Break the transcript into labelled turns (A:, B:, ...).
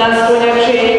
A: that's what actually